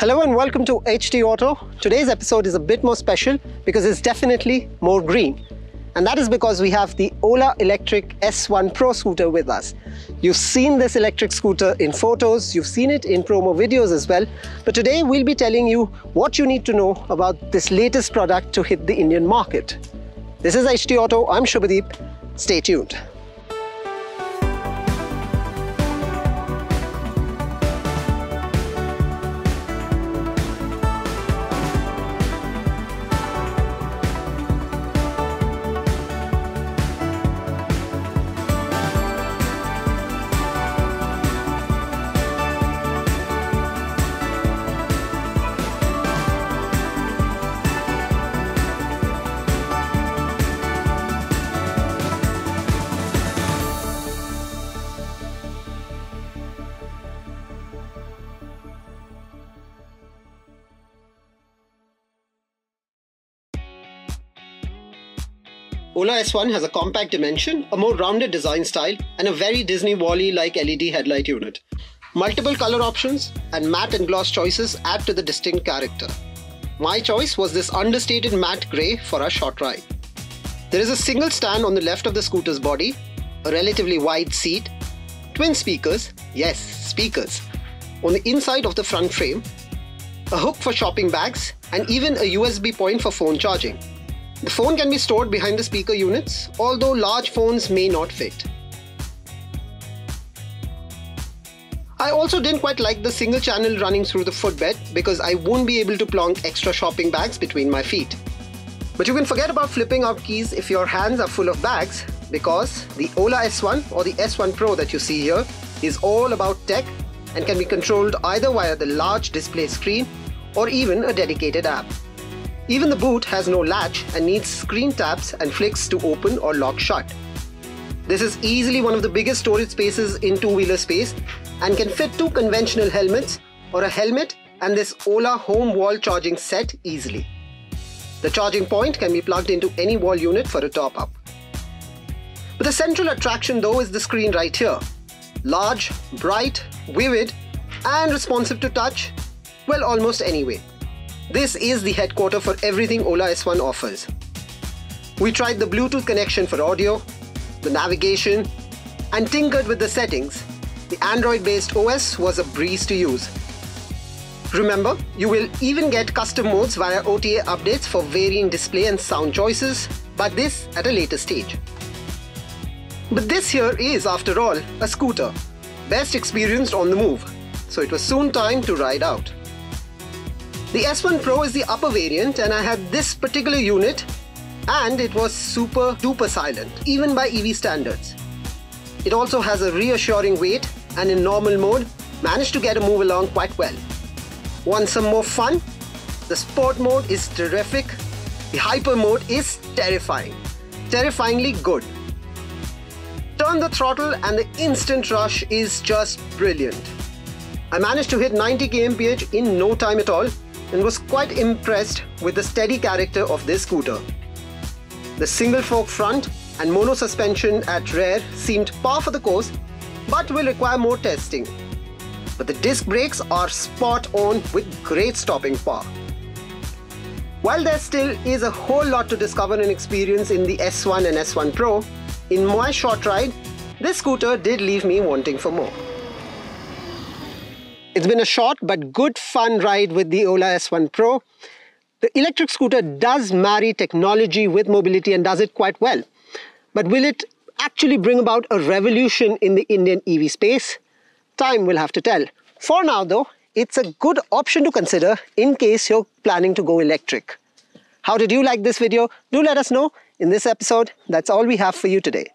Hello and welcome to HT Auto. Today's episode is a bit more special because it's definitely more green. And that is because we have the Ola Electric S1 Pro scooter with us. You've seen this electric scooter in photos, you've seen it in promo videos as well. But today we'll be telling you what you need to know about this latest product to hit the Indian market. This is HT Auto, I'm Shubhadeep. Stay tuned. Ola S1 has a compact dimension, a more rounded design style, and a very Disney WALL-E-like LED headlight unit. Multiple color options and matte and gloss choices add to the distinct character. My choice was this understated matte grey for a short ride. There is a single stand on the left of the scooter's body, a relatively wide seat, twin speakers, yes, speakers, on the inside of the front frame, a hook for shopping bags, and even a USB point for phone charging. The phone can be stored behind the speaker units, although large phones may not fit. I also didn't quite like the single channel running through the footbed because I won't be able to plonk extra shopping bags between my feet. But you can forget about flipping out keys if your hands are full of bags because the Ola S1 or the S1 Pro that you see here is all about tech and can be controlled either via the large display screen or even a dedicated app. Even the boot has no latch and needs screen taps and flicks to open or lock shut. This is easily one of the biggest storage spaces in two-wheeler space and can fit two conventional helmets or a helmet and this Ola home wall charging set easily. The charging point can be plugged into any wall unit for a top-up. But the central attraction though is the screen right here. Large, bright, vivid and responsive to touch, well almost anyway. This is the headquarter for everything Ola S1 offers. We tried the Bluetooth connection for audio, the navigation, and tinkered with the settings. The Android-based OS was a breeze to use. Remember, you will even get custom modes via OTA updates for varying display and sound choices, but this at a later stage. But this here is, after all, a scooter, best experienced on the move, so it was soon time to ride out. The S1 Pro is the upper variant and I had this particular unit and it was super duper silent, even by EV standards. It also has a reassuring weight and in normal mode managed to get a move along quite well. Want some more fun? The sport mode is terrific. The hyper mode is terrifying. Terrifyingly good. Turn the throttle and the instant rush is just brilliant. I managed to hit 90 kmph in no time at all and was quite impressed with the steady character of this scooter. The single fork front and mono suspension at rear seemed par for the course but will require more testing. But the disc brakes are spot on with great stopping power. While there still is a whole lot to discover and experience in the S1 and S1 Pro, in my short ride, this scooter did leave me wanting for more. It's been a short but good fun ride with the Ola S1 Pro. The electric scooter does marry technology with mobility and does it quite well. But will it actually bring about a revolution in the Indian EV space? Time will have to tell. For now though, it's a good option to consider in case you're planning to go electric. How did you like this video? Do let us know in this episode. That's all we have for you today.